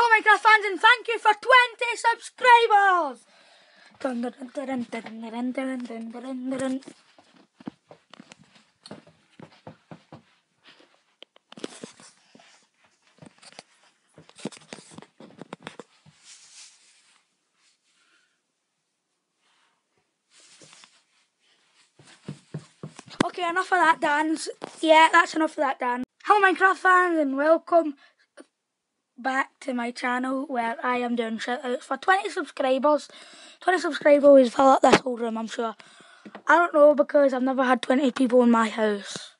Hello Minecraft fans and thank you for 20 subscribers! Okay, enough of that dance. Yeah, that's enough of that dance. Hello Minecraft fans and welcome back to my channel where I am doing shoutouts for 20 subscribers. 20 subscribers fill up this whole room, I'm sure. I don't know because I've never had 20 people in my house.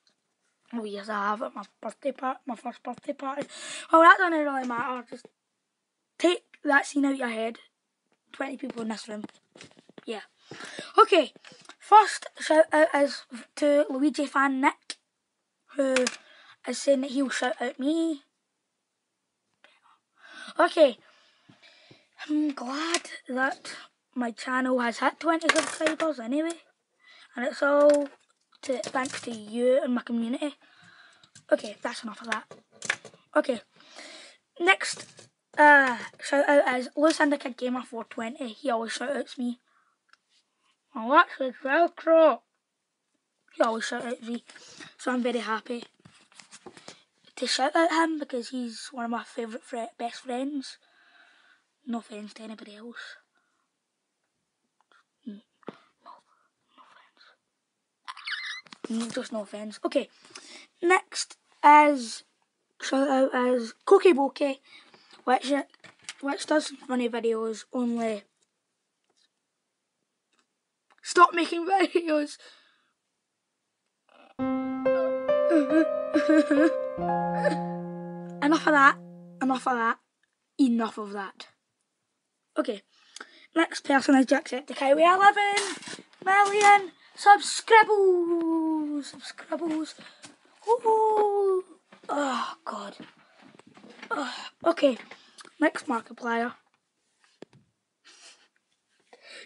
Oh yes, I have at my birthday party, my first birthday party. Well, that doesn't really matter. Just take that scene out your head. 20 people in this room. Yeah. Okay, first shout out is to Luigi fan Nick, who is saying that he'll shout out me. Okay, I'm glad that my channel has hit 20 subscribers anyway, and it's all to thanks to you and my community. Okay, that's enough of that. Okay, next uh, shout out is Lucinda Kid Gamer 420. He always shout outs me. Oh, that's his Velcro. He always shout out me, so I'm very happy to shout at him because he's one of my favourite fr best friends. No offence to anybody else. No, offence. Just no offence. Okay, next is shout out as Cookie Bokeh, which which does funny videos only. Stop making videos. Enough of that. Enough of that. Enough of that. Okay. Next person is Jacksepticeye We are 11 million subscribbles. Subscribbles. Ooh. Oh, God. Oh, okay. Next Markiplier.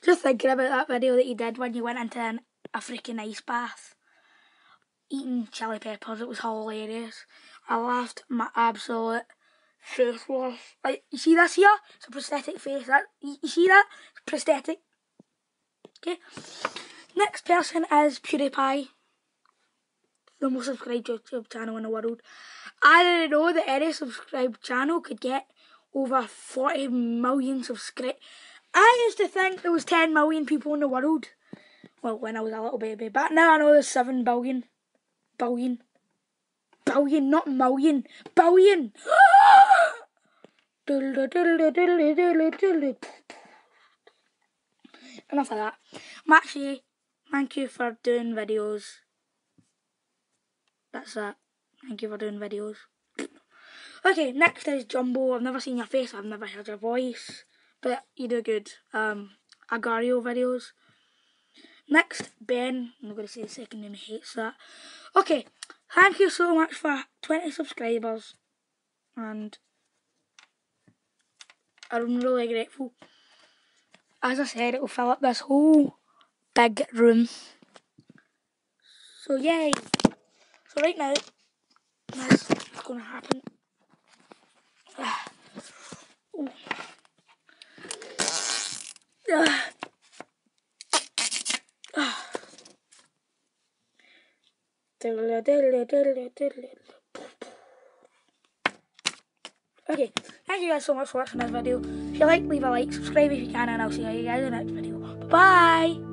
Just thinking about that video that you did when you went into an, a freaking ice bath eating chili peppers. It was hilarious. I laughed my absolute face off. Like, you see this here? It's a prosthetic face. That you, see that? It's prosthetic. Okay. Next person is PewDiePie. The most subscribed YouTube channel in the world. I didn't know that any subscribed channel could get over 40 million subscribers. I used to think there was 10 million people in the world. Well, when I was a little baby. But now I know there's 7 billion. Billion. Billion, not million. Billion. Enough of that. Maxie, thank you for doing videos. That's that. Thank you for doing videos. Okay, next is Jumbo. I've never seen your face, I've never heard your voice. But you do good. Um, Agario videos. Next, Ben. I'm not going to say the second name, he hates that. Okay, thank you so much for 20 subscribers. And I'm really grateful. As I said, it will fill up this whole big room. So, yay. So, right now, this is going to happen. Ah. Okay, thank you guys so much for watching this video. If you like, leave a like, subscribe if you can, and I'll see you guys in the next video. Bye!